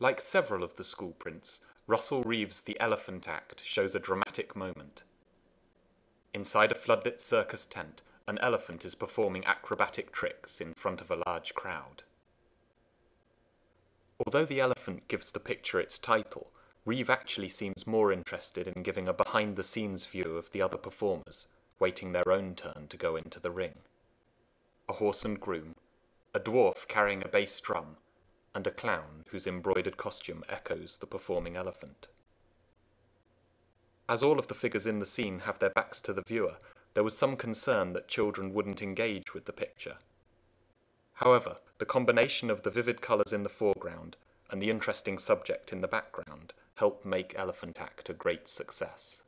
Like several of the school prints, Russell Reeve's The Elephant Act shows a dramatic moment. Inside a floodlit circus tent, an elephant is performing acrobatic tricks in front of a large crowd. Although the elephant gives the picture its title, Reeve actually seems more interested in giving a behind the scenes view of the other performers, waiting their own turn to go into the ring. A horse and groom, a dwarf carrying a bass drum, and a clown whose embroidered costume echoes the performing elephant. As all of the figures in the scene have their backs to the viewer, there was some concern that children wouldn't engage with the picture. However, the combination of the vivid colours in the foreground and the interesting subject in the background helped make Elephant Act a great success.